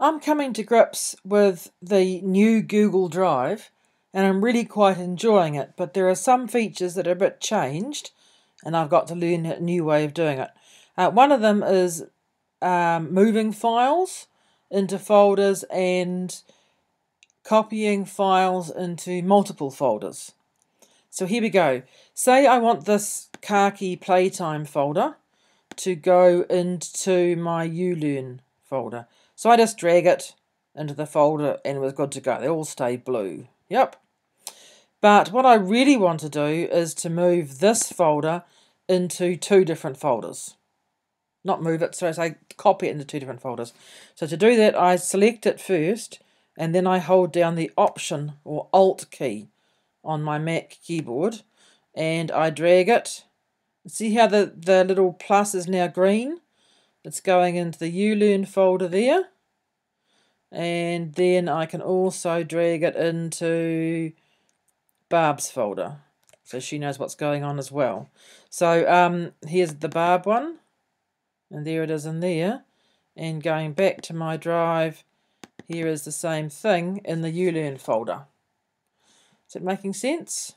I'm coming to grips with the new Google Drive and I'm really quite enjoying it, but there are some features that are a bit changed and I've got to learn a new way of doing it. Uh, one of them is um, moving files into folders and copying files into multiple folders. So here we go. Say I want this khaki playtime folder to go into my ulearn folder. So I just drag it into the folder and it was good to go. They all stay blue. Yep. But what I really want to do is to move this folder into two different folders. Not move it, so I say copy it into two different folders. So to do that, I select it first and then I hold down the Option or Alt key on my Mac keyboard and I drag it. See how the, the little plus is now green? It's going into the ulearn folder there. And then I can also drag it into Barb's folder. So she knows what's going on as well. So um, here's the Barb one. And there it is in there. And going back to my drive, here is the same thing in the ulearn folder. Is it making sense?